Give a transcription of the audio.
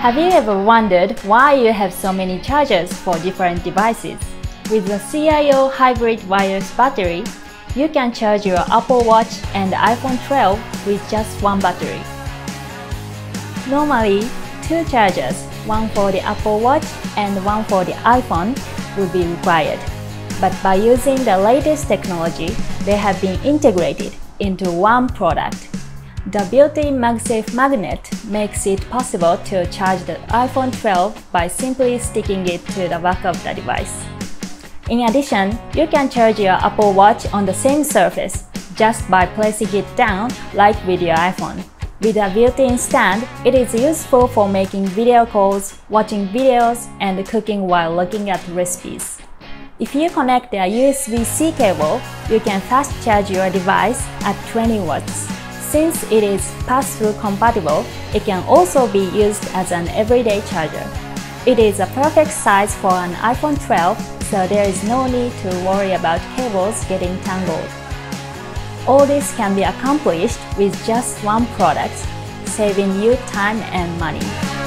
Have you ever wondered why you have so many chargers for different devices? With the CIO hybrid wireless battery, you can charge your Apple Watch and iPhone 12 with just one battery. Normally, two chargers, one for the Apple Watch and one for the iPhone, would be required. But by using the latest technology, they have been integrated into one product. The built-in MagSafe magnet makes it possible to charge the iPhone 12 by simply sticking it to the back of the device. In addition, you can charge your Apple Watch on the same surface just by placing it down like with your iPhone. With a built-in stand, it is useful for making video calls, watching videos, and cooking while looking at recipes. If you connect a USB-C cable, you can fast charge your device at 20 watts. Since it is pass-through compatible, it can also be used as an everyday charger. It is a perfect size for an iPhone 12, so there is no need to worry about cables getting tangled. All this can be accomplished with just one product, saving you time and money.